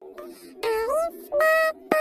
Alif